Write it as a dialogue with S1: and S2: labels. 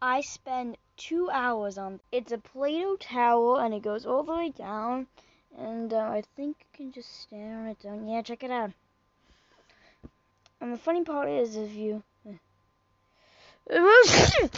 S1: I spend two hours on. It's a Play-Doh towel, and it goes all the way down. And uh, I think you can just stand on it down. Yeah, check it out. And the funny part is, if you